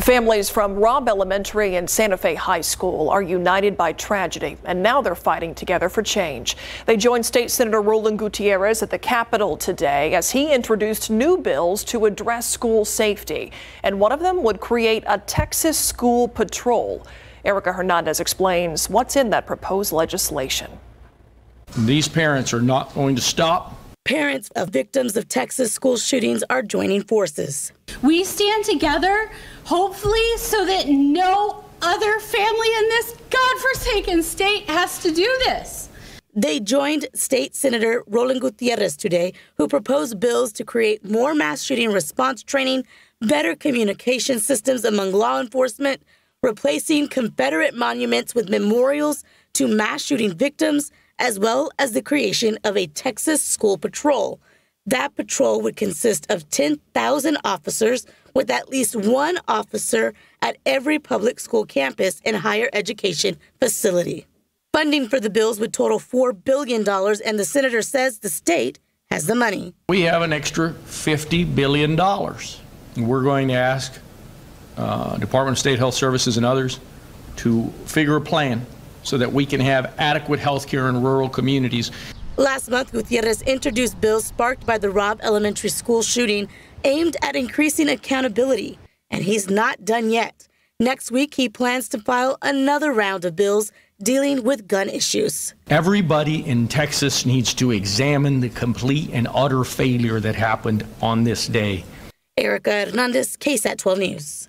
Families from Robb Elementary and Santa Fe High School are united by tragedy, and now they're fighting together for change. They joined State Senator Roland Gutierrez at the Capitol today as he introduced new bills to address school safety, and one of them would create a Texas school patrol. Erica Hernandez explains what's in that proposed legislation. These parents are not going to stop Parents of victims of Texas school shootings are joining forces. We stand together, hopefully, so that no other family in this godforsaken state has to do this. They joined State Senator Roland Gutierrez today, who proposed bills to create more mass shooting response training, better communication systems among law enforcement, replacing Confederate monuments with memorials to mass shooting victims, as well as the creation of a Texas school patrol. That patrol would consist of 10,000 officers, with at least one officer at every public school campus and higher education facility. Funding for the bills would total $4 billion, and the senator says the state has the money. We have an extra $50 billion. We're going to ask uh, Department of State Health Services and others to figure a plan so that we can have adequate health care in rural communities. Last month, Gutierrez introduced bills sparked by the Robb Elementary School shooting aimed at increasing accountability, and he's not done yet. Next week, he plans to file another round of bills dealing with gun issues. Everybody in Texas needs to examine the complete and utter failure that happened on this day. Erica Hernandez, KSAT 12 News.